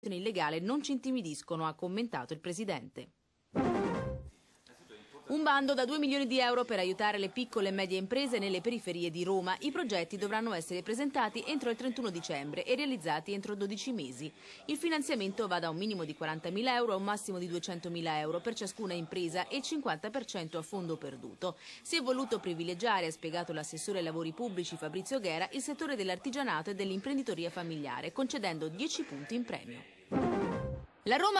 illegale non ci intimidiscono, ha commentato il Presidente. Un bando da 2 milioni di euro per aiutare le piccole e medie imprese nelle periferie di Roma. I progetti dovranno essere presentati entro il 31 dicembre e realizzati entro 12 mesi. Il finanziamento va da un minimo di 40.000 euro a un massimo di 200.000 euro per ciascuna impresa e il 50% a fondo perduto. Si è voluto privilegiare, ha spiegato l'assessore ai lavori pubblici Fabrizio Ghera, il settore dell'artigianato e dell'imprenditoria familiare, concedendo 10 punti in premio. La Roma